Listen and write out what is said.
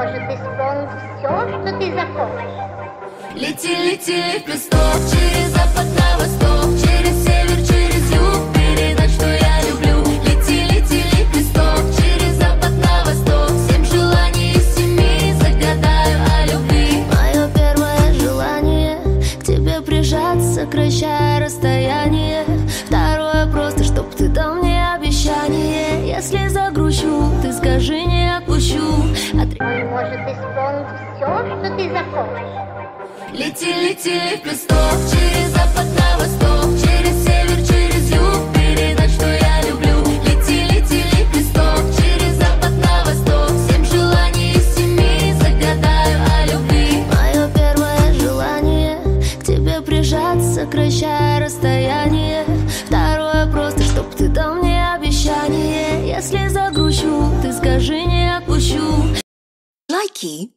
может исполнить все, что ты захочешь. Лети, лети, лепесток Через запад на восток Через север, через юг Передать, что я люблю. Лети, лети, лепесток Через запад на восток Семь желаний из семи Загадаю о любви. Мое первое желание К тебе прижаться, сокращая расстояние. Второе просто, чтоб ты дал мне обещание. Если загрущу, ты скажи, не Он может исполнить все, что ты захочешь. Лети, лети, лепесток Через запад на восток Через север, через юг Передать, что я люблю. Лети, лети, лепесток Через запад на восток Семь желаний из семи Загадаю о любви. Мое первое желание К тебе прижаться, сокращая расстояние. Второе просто, чтоб ты дал мне обещание. Если загрущу, ты скажи, Key.